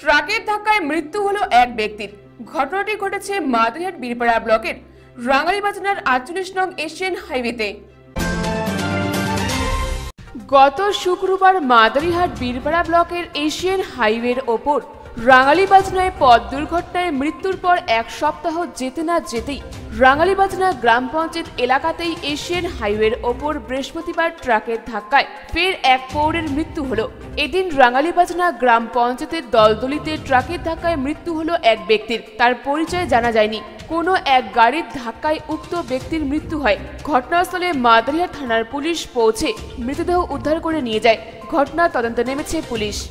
ট্রাকের ধাক্কায় মৃত্যু হলো এক ব্যক্তির। ঘটনাটি ঘটেছে মাদারিহাট বীরপাড়া ব্লকের রাঙ্গালিবাজানার আটচল্লিশ নং এশিয়ান হাইওয়েতে। গত শুক্রবার মাদারিহাট বীরপাড়া ব্লকের এশিয়ান হাইওয়ের ওপর রাঙালিবাজনায় পথ দুর্ঘটনায় মৃত্যুর পর এক সপ্তাহ যেতে না যেতেই রাঙালিবাজনা গ্রাম পঞ্চায়েত এলাকাতেই এশিয়ান হাইওয়ের ওপর বৃহস্পতিবার ট্রাকের ধাক্কায় ফের এক পৌরের মৃত্যু হলো। এদিন রাঙালিবাজনা গ্রাম পঞ্চায়েতের দলদলিতে ট্রাকের ধাক্কায় মৃত্যু হলো এক ব্যক্তির। তার পরিচয় জানা যায়নি। কোনো এক গাড়ির ধাক্কায় উক্ত ব্যক্তির মৃত্যু হয়। ঘটনাস্থলে মাদারিয়া থানার পুলিশ পৌঁছে মৃতদেহ উদ্ধার করে নিয়ে যায়। ঘটনার তদন্তে নেমেছে পুলিশ।